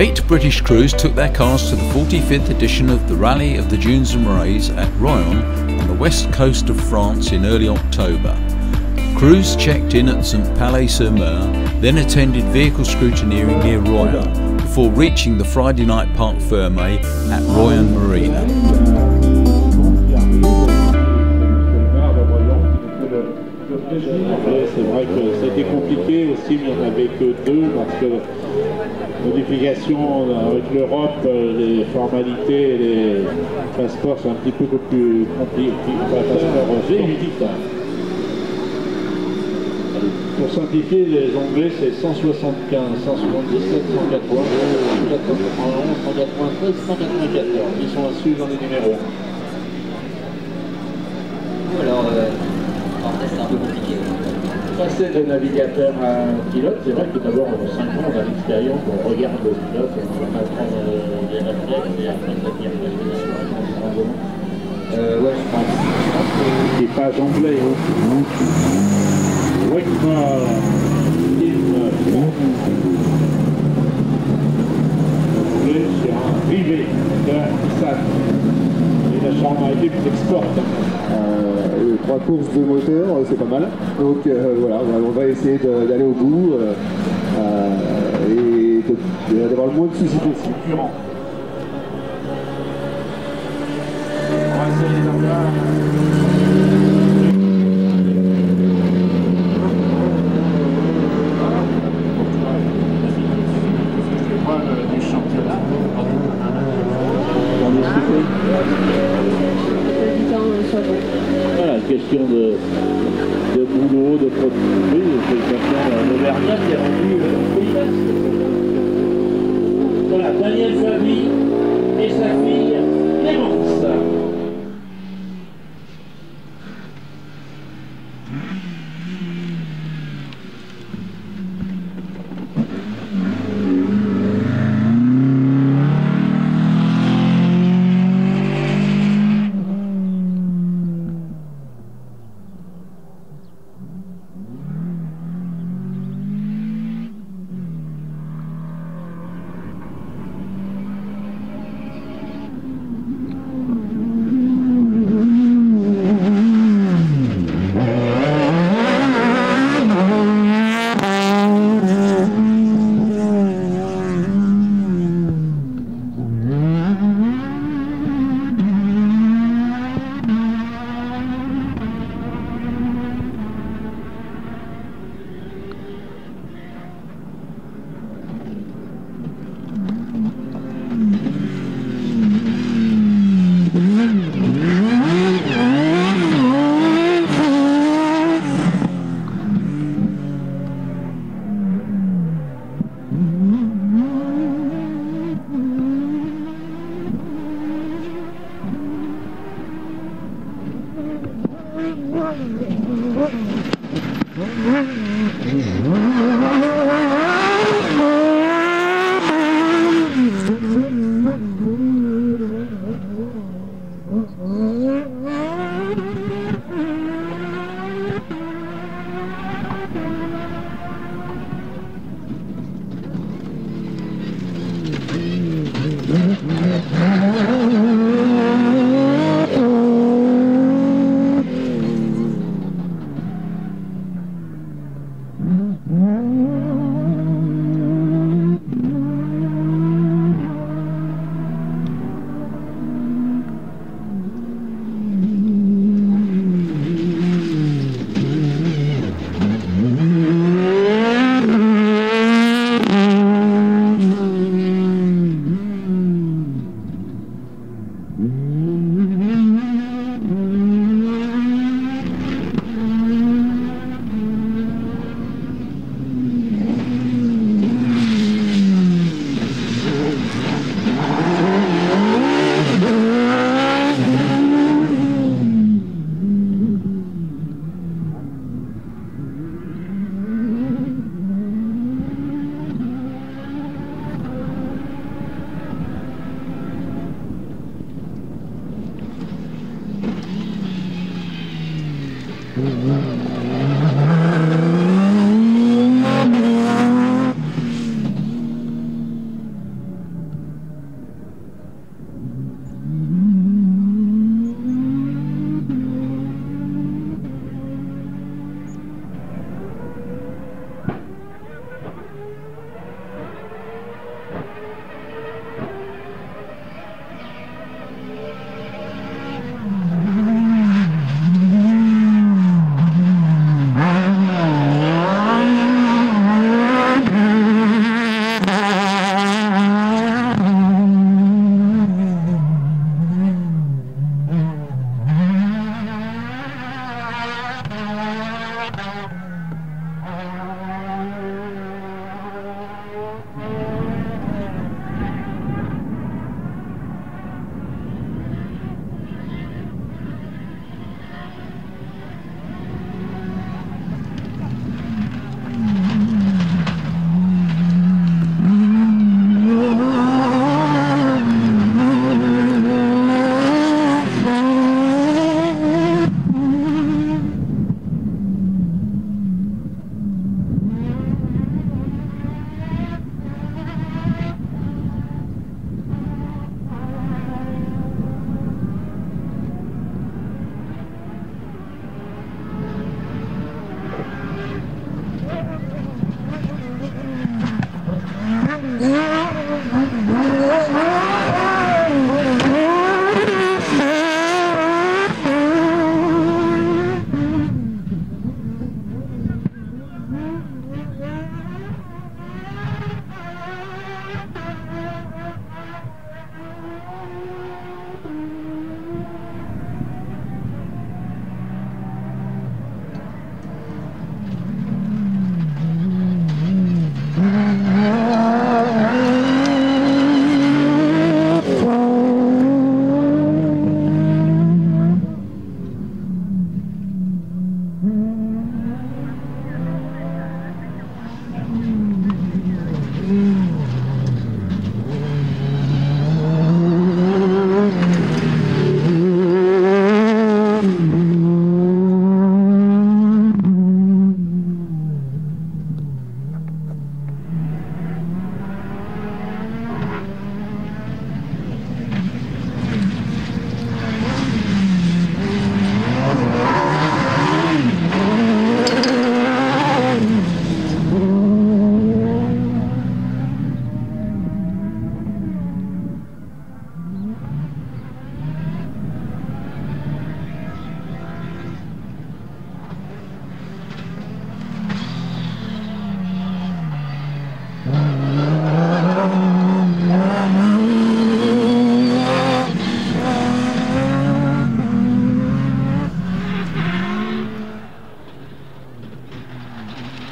Eight British crews took their cars to the 45th edition of the Rally of the Dunes and Marais at Royan on the west coast of France in early October. Crews checked in at St Palais-sur-Mer, then attended vehicle scrutineering near Royan before reaching the Friday night Parc Fermé at Royan Marina. Il n'y en avait que deux parce que modification avec l'Europe, les formalités et les passeports sont un petit peu plus compliqués. Pour simplifier, les Anglais, c'est 175, 177, 180, 191, 193, 194. Ils sont suivre dans les numéros. Alors, euh, en fait, c'est un peu compliqué. Passer de navigateur à pilote, c'est vrai que d'abord, on a 5 ans, on a l'expérience, on regarde le pilote, on va apprendre les réflexes et après, ça devient euh, ouais, je pense. Et pas anglais, hein. Anglais sur un privé de SAT. Et la chambre a été plus exporte. Euh, trois courses de moteur, c'est pas mal. Donc euh, voilà, on va essayer d'aller au bout euh, euh, et d'avoir le moins de soucis possible. On va essayer Voilà, question de, de boulot, de produit, c'est quelqu'un d'Auvergnat qui est rendu Basque. Voilà, Daniel Fabi et sa fille Clémence.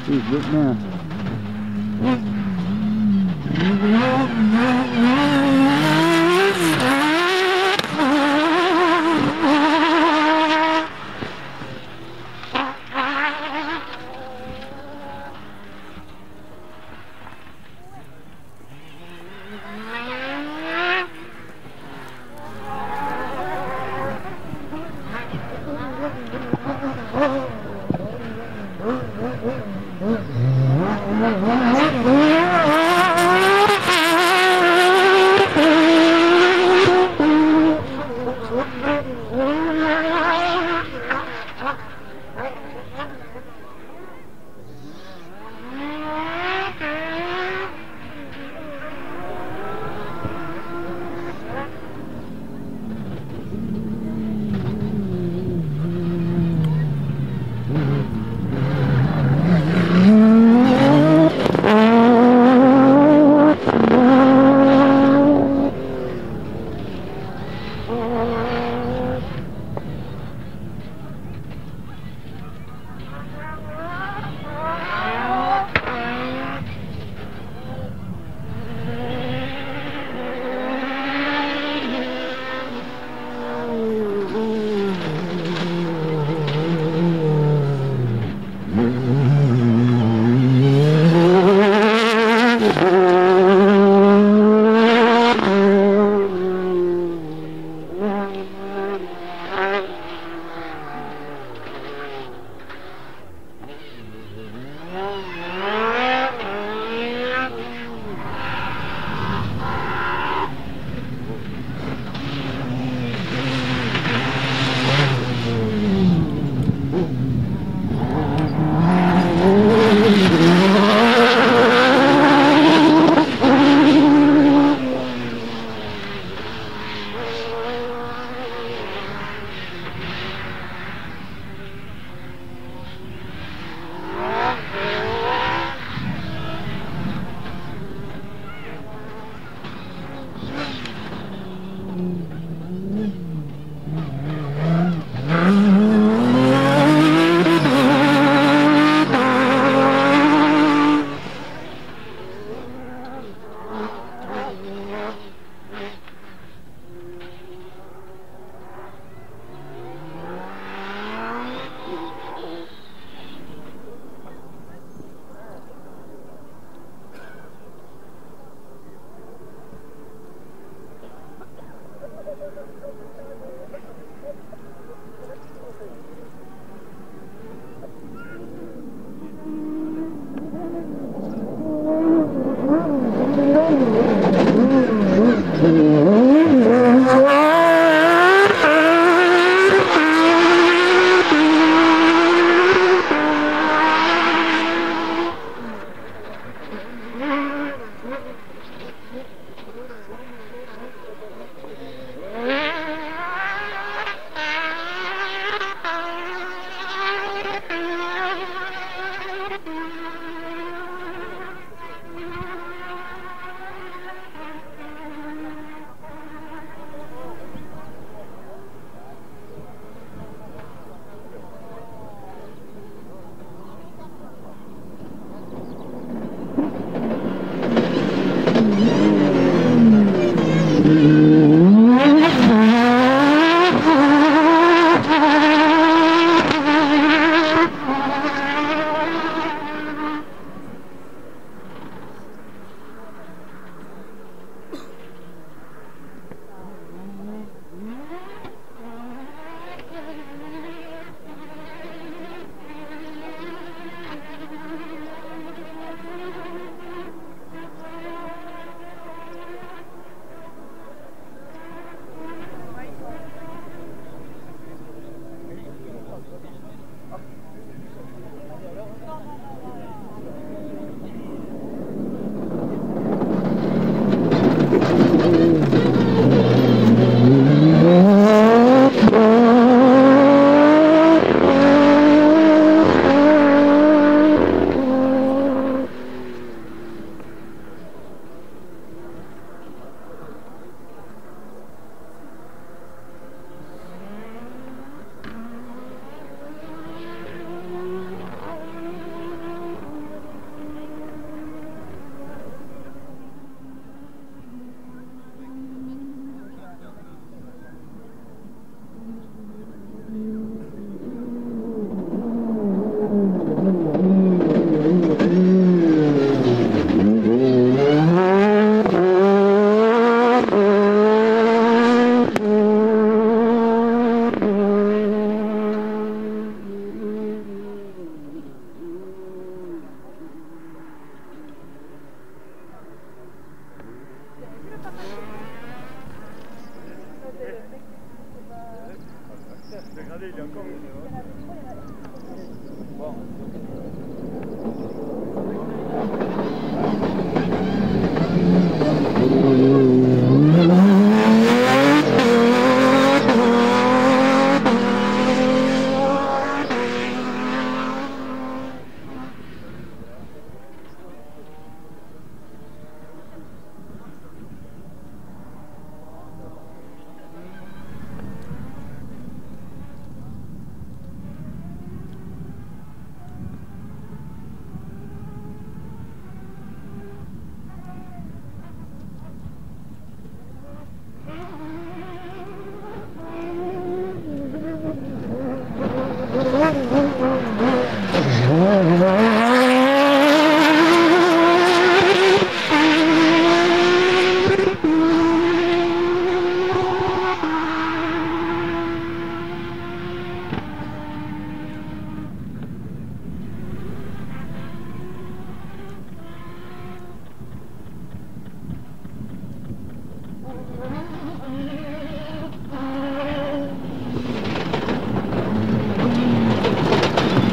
He's a big.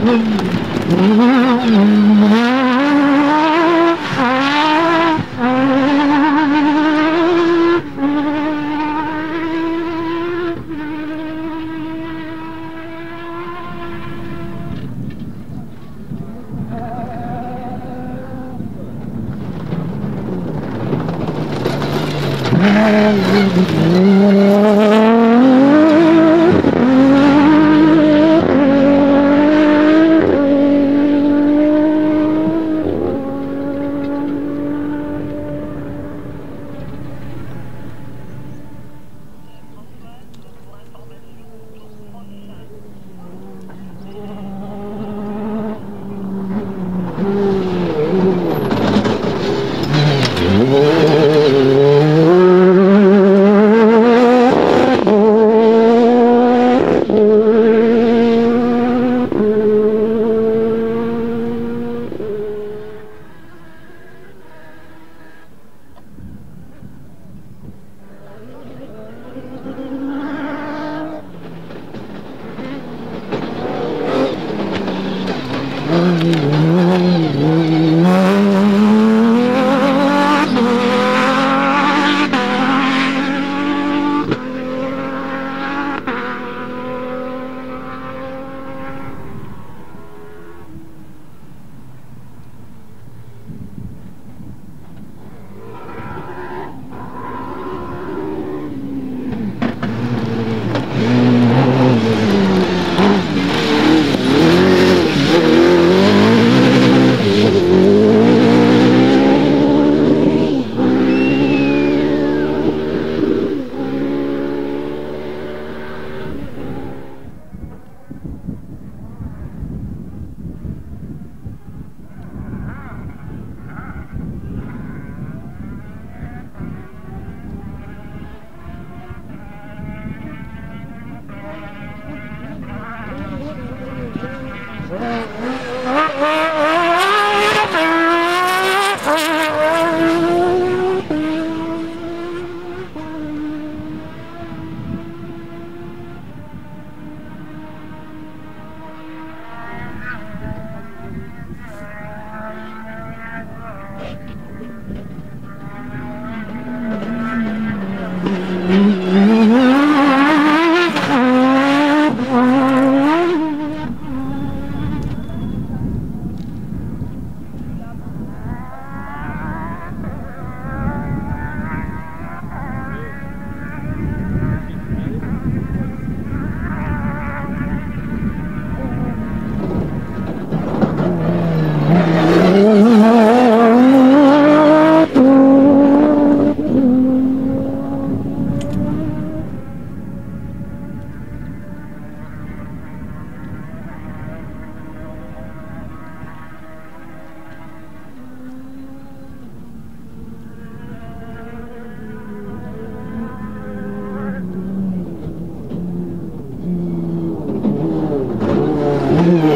Mm-hmm. Ooh.